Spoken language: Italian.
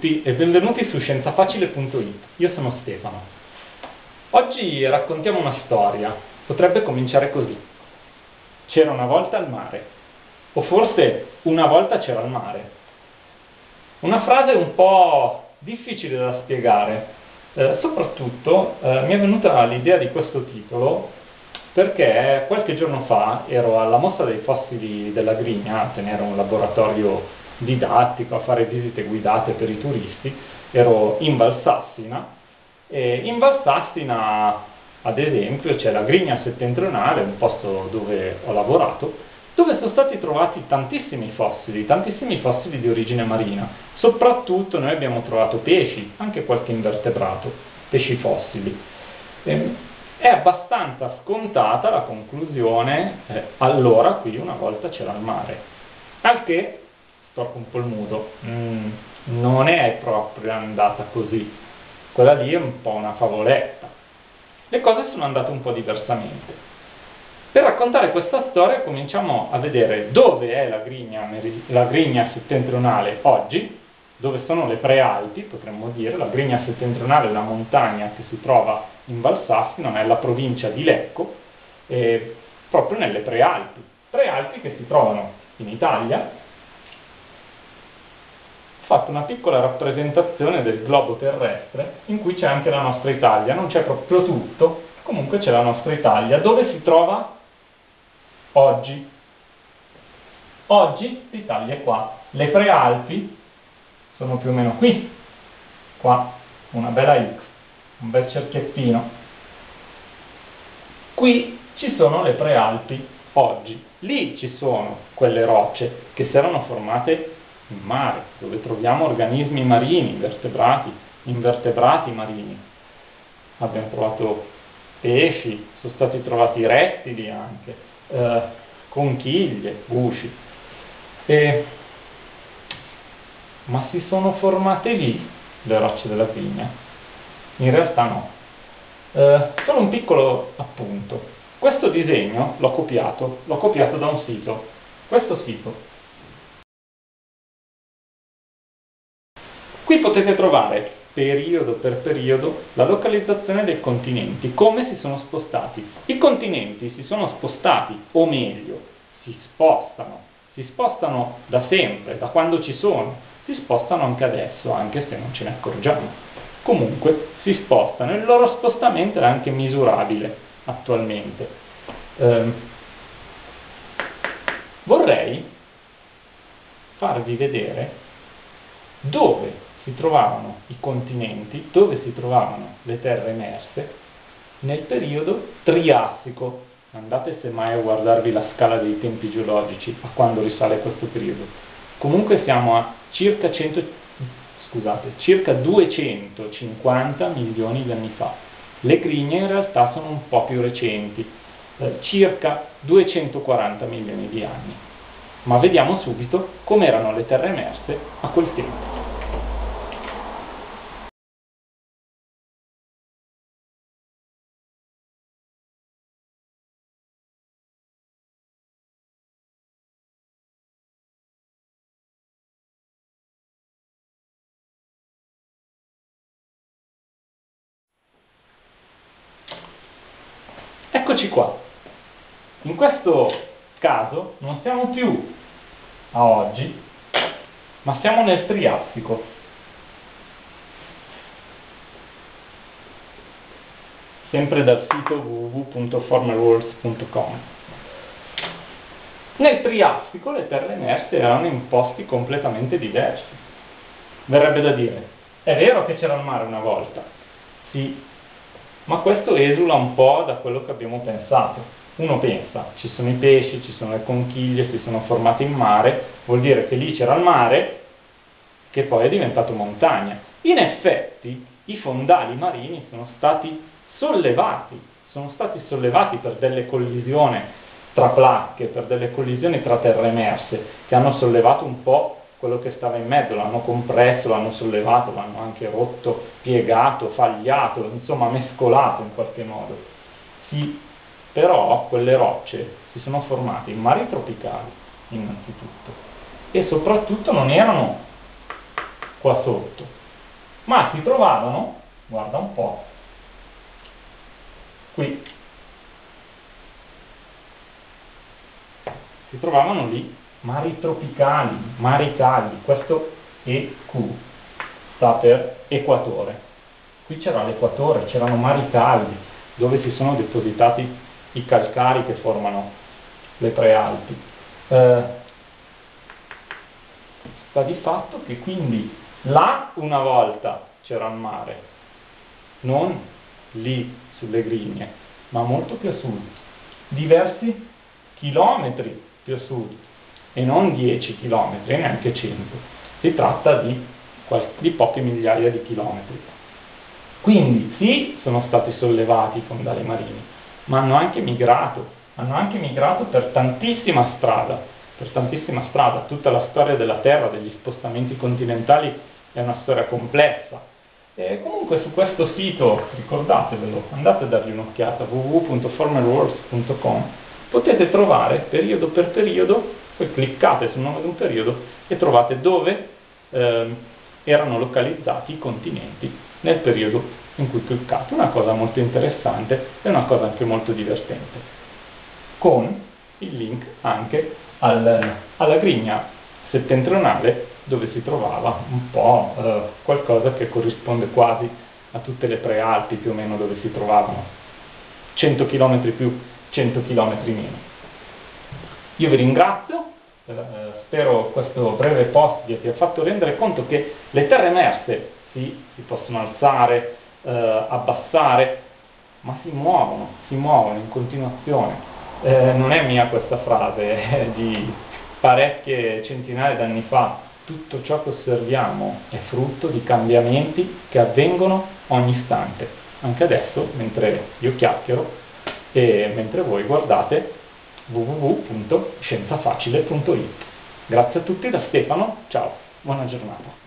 tutti e benvenuti su scienzafacile.it. Io sono Stefano. Oggi raccontiamo una storia. Potrebbe cominciare così. C'era una volta il mare. O forse una volta c'era il mare. Una frase un po' difficile da spiegare. Eh, soprattutto eh, mi è venuta l'idea di questo titolo perché qualche giorno fa ero alla mostra dei fossili della Grigna a tenere un laboratorio didattico, a fare visite guidate per i turisti, ero in Valsassina e in Valsassina ad esempio c'è la Grigna settentrionale, un posto dove ho lavorato, dove sono stati trovati tantissimi fossili, tantissimi fossili di origine marina, soprattutto noi abbiamo trovato pesci, anche qualche invertebrato, pesci fossili. E ehm, è abbastanza scontata la conclusione, eh, allora qui una volta c'era il mare, al che storco un po' il muso, mm, non è proprio andata così, quella lì è un po' una favoletta. Le cose sono andate un po' diversamente. Per raccontare questa storia cominciamo a vedere dove è la grigna, la grigna settentrionale oggi, dove sono le prealpi, potremmo dire, la grigna settentrionale è una montagna che si trova in Valsassina, nella provincia di Lecco, eh, proprio nelle prealpi. Prealpi che si trovano in Italia, fatto una piccola rappresentazione del globo terrestre in cui c'è anche la nostra Italia, non c'è proprio tutto, comunque c'è la nostra Italia, dove si trova? Oggi. Oggi l'Italia è qua, le prealpi sono più o meno qui, qua, una bella X, un bel cerchiettino. Qui ci sono le prealpi oggi, lì ci sono quelle rocce che si erano formate in mare, dove troviamo organismi marini, vertebrati, invertebrati marini. Abbiamo trovato pesci, sono stati trovati rettili anche, eh, conchiglie, gusci. E... Ma si sono formate lì le rocce della pigna? In realtà no. Eh, solo un piccolo appunto. Questo disegno l'ho copiato, l'ho copiato da un sito. Questo sito Qui potete trovare periodo per periodo la localizzazione dei continenti, come si sono spostati. I continenti si sono spostati, o meglio, si spostano, si spostano da sempre, da quando ci sono, si spostano anche adesso, anche se non ce ne accorgiamo. Comunque si spostano, il loro spostamento è anche misurabile attualmente. Eh, vorrei farvi vedere dove si trovavano i continenti, dove si trovavano le terre emerse, nel periodo Triassico. Andate semmai a guardarvi la scala dei tempi geologici, a quando risale questo periodo. Comunque siamo a circa, 100, scusate, circa 250 milioni di anni fa. Le grigne in realtà sono un po' più recenti, eh, circa 240 milioni di anni. Ma vediamo subito come erano le terre emerse a quel tempo. Eccoci qua. In questo caso non siamo più a oggi, ma siamo nel Triassico. Sempre dal sito www.formerworlds.com. Nel Triassico le terre emerse erano in posti completamente diversi. Verrebbe da dire, è vero che c'era il mare una volta, sì, ma questo esula un po' da quello che abbiamo pensato. Uno pensa, ci sono i pesci, ci sono le conchiglie, si sono formate in mare, vuol dire che lì c'era il mare che poi è diventato montagna. In effetti i fondali marini sono stati sollevati, sono stati sollevati per delle collisioni tra placche, per delle collisioni tra terre emerse, che hanno sollevato un po' quello che stava in mezzo, l'hanno compresso, l'hanno sollevato, l'hanno anche rotto, piegato, fagliato, insomma mescolato in qualche modo. Sì, però quelle rocce si sono formate in mari tropicali, innanzitutto, e soprattutto non erano qua sotto, ma si trovavano, guarda un po', qui, si trovavano lì mari tropicali, mari caldi, questo EQ sta per equatore. Qui c'era l'equatore, c'erano mari caldi, dove si sono depositati i calcari che formano le prealpi. Eh, sta di fatto che quindi là una volta c'era il mare, non lì sulle grigne, ma molto più a sud, diversi chilometri più a sud e non 10 chilometri, neanche 100. Si tratta di, di poche migliaia di chilometri. Quindi sì, sono stati sollevati i fondali marini, ma hanno anche migrato, hanno anche migrato per tantissima strada, per tantissima strada, tutta la storia della Terra, degli spostamenti continentali è una storia complessa. E comunque su questo sito, ricordatevelo, andate a dargli un'occhiata, www.formerworlds.com, potete trovare periodo per periodo, poi cliccate sul nome di un periodo e trovate dove eh, erano localizzati i continenti nel periodo in cui cliccate. Una cosa molto interessante e una cosa anche molto divertente, con il link anche al, alla grigna settentrionale dove si trovava un po' eh, qualcosa che corrisponde quasi a tutte le prealpi più o meno dove si trovavano 100 km più, 100 km meno. Io vi ringrazio, eh, spero questo breve post vi abbia fatto rendere conto che le terre emerse sì, si possono alzare, eh, abbassare, ma si muovono, si muovono in continuazione. Eh, non è mia questa frase, è di parecchie centinaia di anni fa. Tutto ciò che osserviamo è frutto di cambiamenti che avvengono ogni istante. Anche adesso, mentre io chiacchiero e mentre voi guardate www.scienzafacile.it. Grazie a tutti da Stefano, ciao, buona giornata.